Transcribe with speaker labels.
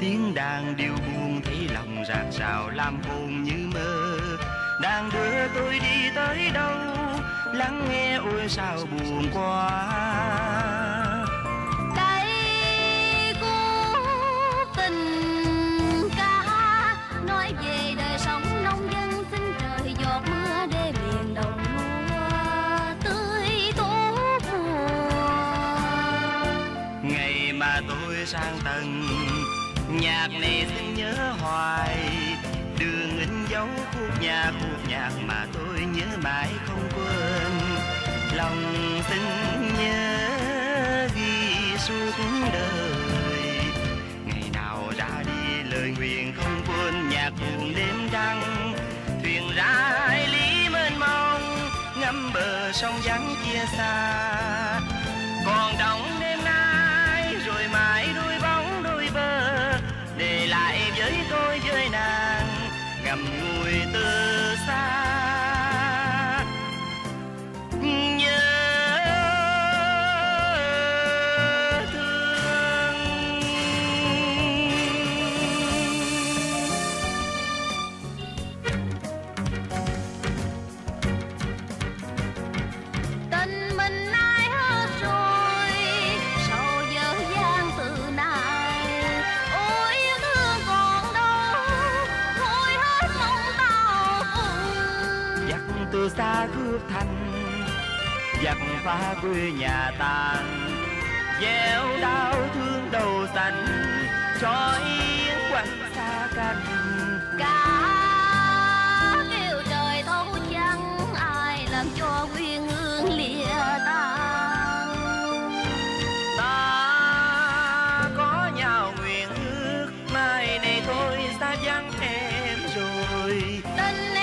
Speaker 1: tiếng đàn điệu buồn thấy lòng rạc rào làm hồn như mơ. Đang đưa tôi đi tới đâu lắng nghe ôi sao buồn quá.
Speaker 2: Đây cô tình ca nói về đời sống nông dân xin trời giọt mưa để miền đồng lúa tươi tốt mùa.
Speaker 1: Ngày mà tôi sang tầng nhạc này xin nhớ hoài. Đường in dấu khúc nhạc khúc nhạc mà tôi nhớ mãi không quên. Lòng xin nhớ ghi suốt đời. Ngày nào ra đi lời nguyện không quên nhạc buồn đêm trăng. Thuyền ra hai lý mênh mông, ngắm bờ sông vắng chia xa. Còn đóng đêm em xa cướp thành dắt phá quê nhà tàn. Gieo đau thương đầu xanh trói quanh xa canh
Speaker 2: cả kêu trời thấu trăng ai làm cho quê hương lìa tan?
Speaker 1: Ta có nhau nguyện ước mai này thôi xa vắng em rồi.
Speaker 2: Tình